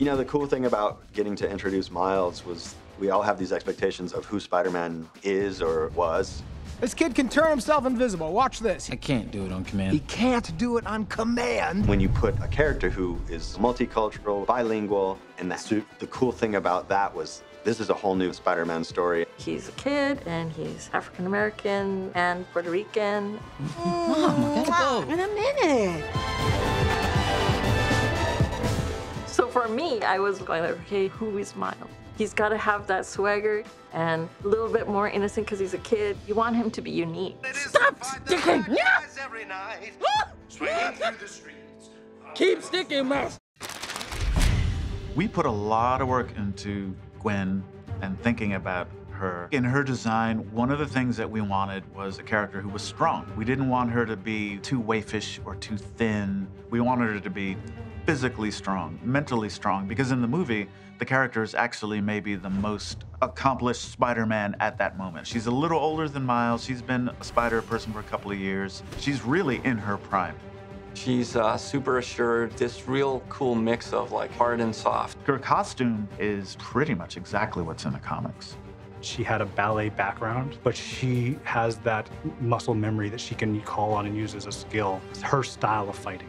You know, the cool thing about getting to introduce Miles was we all have these expectations of who Spider-Man is or was. This kid can turn himself invisible. Watch this. I can't do it on command. He can't do it on command. When you put a character who is multicultural, bilingual in that suit, the cool thing about that was this is a whole new Spider-Man story. He's a kid and he's African American and Puerto Rican. Mm. Oh, Mom, gotta go. For me, I was going like, okay, who is Miles? He's got to have that swagger and a little bit more innocent because he's a kid. You want him to be unique. Stop sticking. Yeah! Keep sticking, mouse. We put a lot of work into Gwen and thinking about her. In her design, one of the things that we wanted was a character who was strong. We didn't want her to be too waifish or too thin. We wanted her to be physically strong, mentally strong, because in the movie, the character is actually maybe the most accomplished Spider-Man at that moment. She's a little older than Miles. She's been a Spider person for a couple of years. She's really in her prime. She's uh, super assured, this real cool mix of like hard and soft. Her costume is pretty much exactly what's in the comics. She had a ballet background, but she has that muscle memory that she can call on and use as a skill. It's her style of fighting.